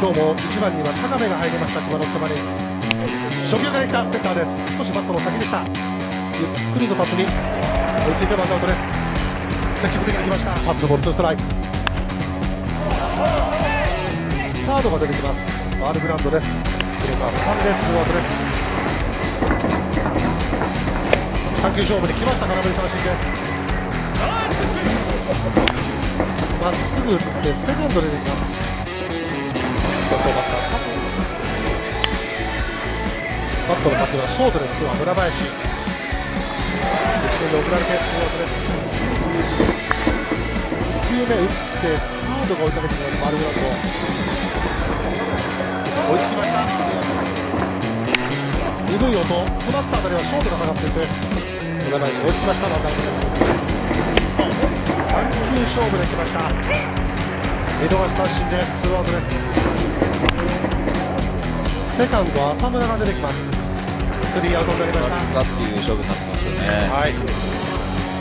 今日も1番には高部が入りました千葉ロッテマリーンズ。初球ができたセンターです。少しバットの先でした。ゆっくりと辰己追いついてワンアウトです。積極的に来ました。さあツーボールツーストライク。サードが出てきます。ファールグランドです。クローバー3でツーアウトです。3球勝負で来ました空振り三振です。まっすぐ打ってセカンドで出てきます。先頭バッター佐藤バットの先はショートです今日は村林。1点で送られてツーアウトです。2球目打ってサードが追いかけてきます。ファールグラウンド追いつきました。鈍い音。詰まったあたりはショートが下がっていて村林追いつきましたワンアウトです。3球勝負できました。見逃し三振でツーアウトです。セカンド浅村が出てきます。スリーアウトになりました。かってい。う勝負になってますよね。はい。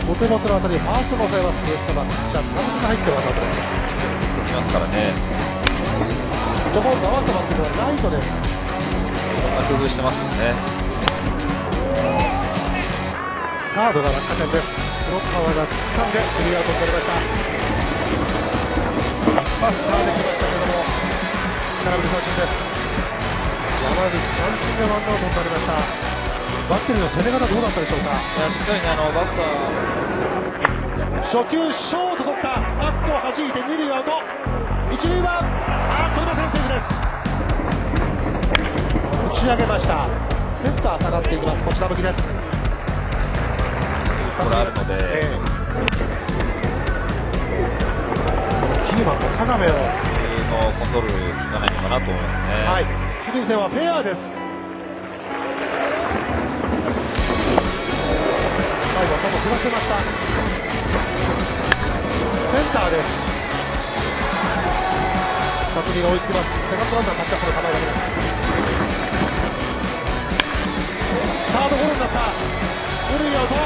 お手元のあたりファーストが抑えますベースカバーピッチャー田中が入ってワンアウトです。きますからね。ドボール合わせたバッテリーはライトです。いろんな工夫してますよね。サードが落下点です。黒川が掴んでスリーアウトになりました。バスターできましたけれども空振り三振です山口三振でワンアウトになりました。バッテリーの攻め方どうだったでしょうか？いやしっかりねあのバスター。初球ショート取った。バットを弾いて二塁アウト。一塁はあー取れませんセーフです。打ち上げました。センター下がっていきます。こちら向きです。これあるので。ええ。キーマンの田辺をのコントロール効かないのかなと思いますね。はいはフェアです最後は外振らせましたセンターです。辰巳が追いつきます。セカンドランナータッチアップの構えだけです。サードゴロになった。二塁アウト。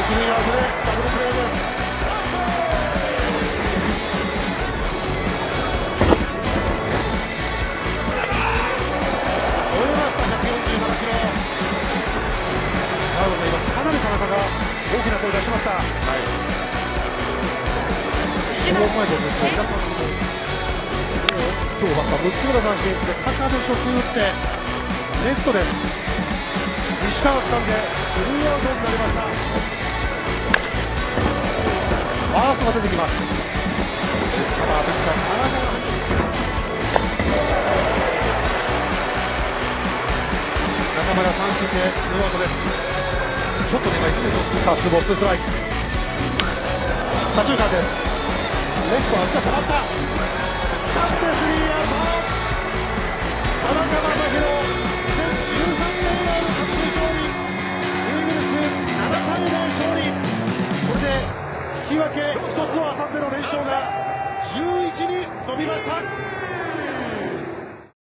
一塁アウトでダブルプレーです大きな声を出しました。はい。その前でずっと皆さん今日バッター6つ目の三振で高で初球打ってレフトです。西川掴んでスリーアウトになりました。ファーストが出てきます。で田中中村三振でツーアウトですちょっとね今一塁の。さあツーボールツストライク。左中間です。レフト足が止まった。掴んでスリーアウト。田中将大2013年以来の完全勝利。イーグルス7対0勝利。これで引き分け1つを挟んでの連勝が11に伸びました。